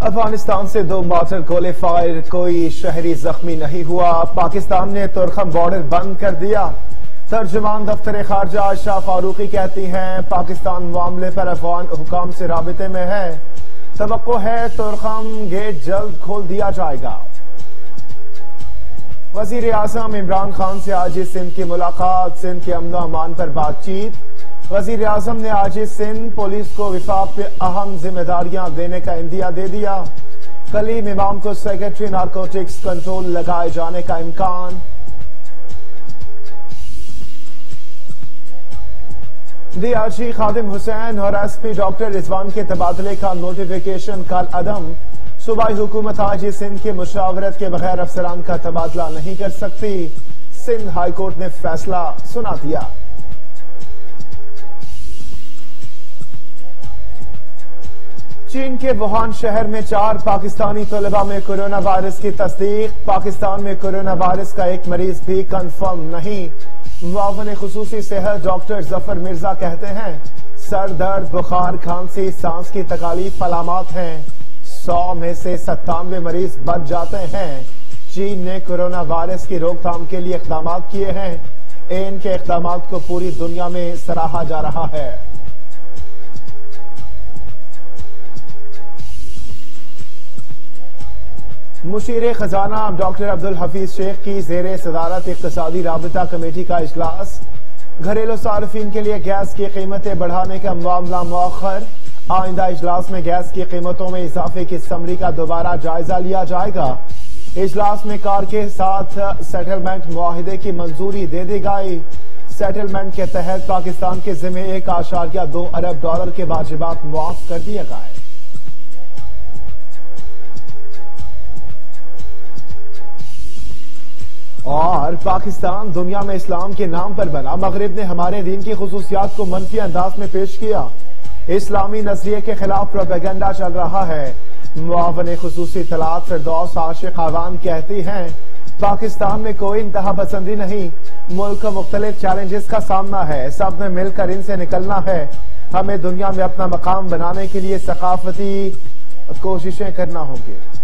افغانستان سے دو mortar گولے fire کوئی شہری زخمی نہیں ہوا۔ پاکستان نے ترخم بارڈر بند کر دیا۔ ترجمان دفتر خارجہ شاہ فاروقی کہتی ہیں، پاکستان معاملے پر افغان حکام سے رابطے میں ہے۔ توقع ہے ترخم گیٹ جلد کھول دیا جائے گا۔ وزیر اعظم عمران خان سے آج سندھ کی ملاقات، سندھ کے امن و امان پر بات چیت۔ وزیر اعظم نے آج سندھ پولیس کو وفاق پہ اہم ذمہ داریاں دینے کا اندیا دے دیا۔ کلیم امام کو سیکرٹری نارکوٹکس کنٹرول لگائے جانے کا امکان۔ D R G Khadim Hussain اور ایس پی ڈاکٹر رضوان کے تبادلے کا نوٹیفیکیشن کل عدم۔ صوبائی حکومت آج سندھ کے مشاورت کے بغیر افسران کا تبادلہ نہیں کر سکتی۔ سندھ ہائی کورٹ نے فیصلہ سنا دیا۔ چین کے وہان شہر میں چار پاکستانی طلبہ میں کرونا وائرس کی تصدیق۔ پاکستان میں کرونا وائرس کا ایک مریض بھی کنفرم نہیں۔ معاون خصوصی صحت ڈاکٹر ظفر مرزا کہتے ہیں، سر درد، بخار، کھانسی، سانس کی تکالیف علامات ہیں۔ سو میں سے ستانوے مریض بچ جاتے ہیں۔ چین نے کرونا وائرس کی روک تھام کے لیے اقدامات کیے ہیں۔ ان کے اقدامات کو پوری دنیا میں سراہا جا رہا ہے۔ مشیر خزانہ ڈاکٹر عبدالحفیظ شیخ کی زیر صدارت اقتصادی رابطہ کمیٹی کا اجلاس۔ گھریلو صارفین کے لیے گیس کی قیمتیں بڑھانے کا معاملہ مؤخر۔ آئندہ اجلاس میں گیس کی قیمتوں میں اضافے کی سمری کا دوبارہ جائزہ لیا جائے گا۔ اجلاس میں کار کے ساتھ سیٹلمنٹ معاہدے کی منظوری دے دی گئی۔ سیٹلمنٹ کے تحت پاکستان کے ذمہ ایک آشاریہ دو ارب ڈالر کے واجبات معاف کر دیے گئے۔ اور پاکستان دنیا میں اسلام کے نام پر بنا۔ مغرب نے ہمارے دین کی خصوصیات کو منفی انداز میں پیش کیا۔ اسلامی نظریے کے خلاف پروپیگنڈا چل رہا ہے۔ معاون خصوصی طلاق فردوس عاشق آوان کہتی ہیں، پاکستان میں کوئی انتہا پسندی نہیں۔ ملک کو مختلف چیلنجز کا سامنا ہے۔ سب نے مل کر ان سے نکلنا ہے۔ ہمیں دنیا میں اپنا مقام بنانے کے لیے ثقافتی کوششیں کرنا ہوں گے۔